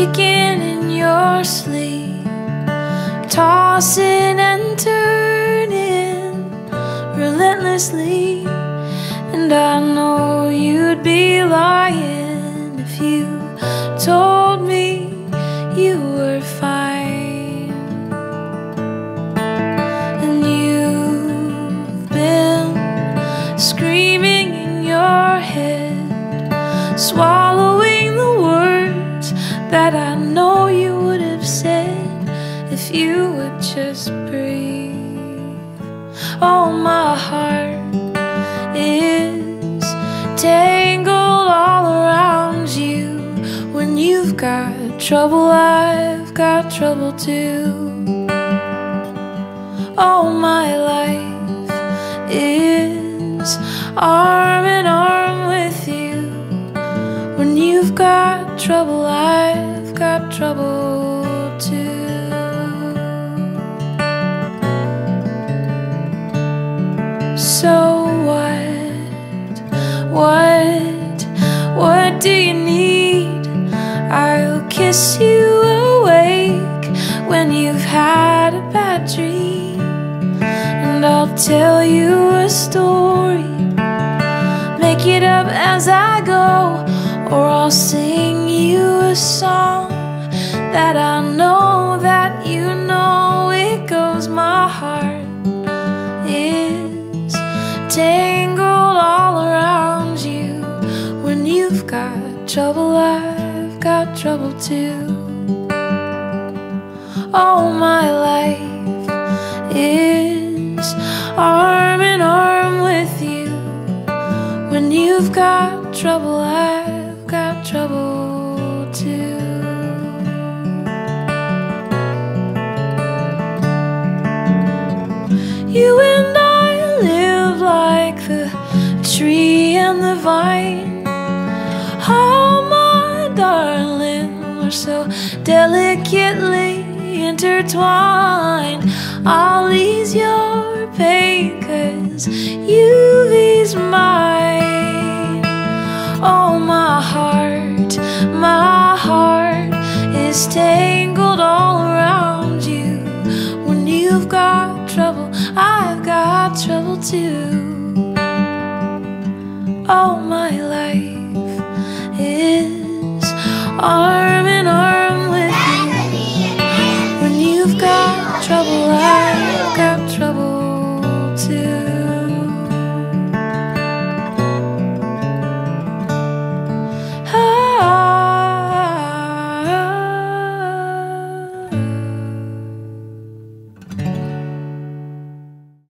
kicking in your sleep, tossing and turning relentlessly. And I know you'd be lying if you told me you were fine. And you've been screaming in your head, swallowing the words that I know you would have said if you would just breathe. Oh, my heart is tangled all around you. When you've got trouble, I've got trouble too. Oh, my life is arm in arm with you. When you've got trouble, I've got trouble too. So what? What? What do you need? I'll kiss you awake when you've had a bad dream. And I'll tell you a story. Make it up as I go, or I'll sing you a song that I know that you know. It goes, my heart is tangled all around you. When you've got trouble, I've got trouble too. All my life is arm in arm with you. When you've got trouble, I've trouble too. You and I live like the tree and the vine. Oh, my darling, we're so delicately intertwined. I'll ease your pain, cause you ease mine. Oh, my heart, is tangled all around you. When you've got trouble, I've got trouble too. Oh, my life is arm in arm with you. When you've got trouble, I